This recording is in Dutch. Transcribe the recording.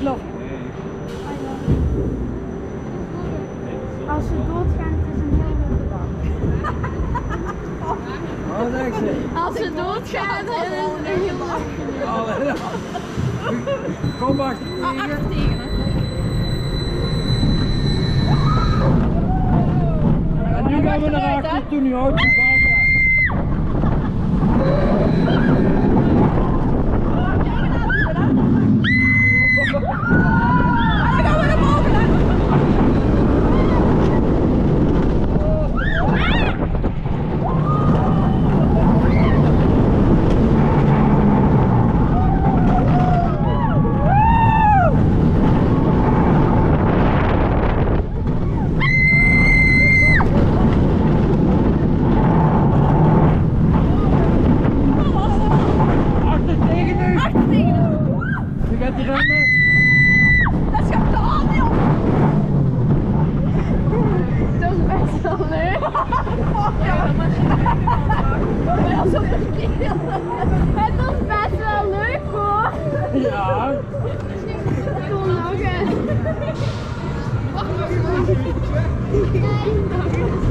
Nog. Als we doodgaan, het is een heel leuke dag. Wat zeg ze? Als we doodgaan, het is een heel leuke dag. Oh. Kom achter tegen. tegen, En nu gaan we naar achter toen die auto Hij remmen. Dat is gedaan, joh. Dat is best wel leuk. Ja. Het is best wel leuk hoor. Ja. Kom nog eens. Wacht, wacht. Nee, nog eens.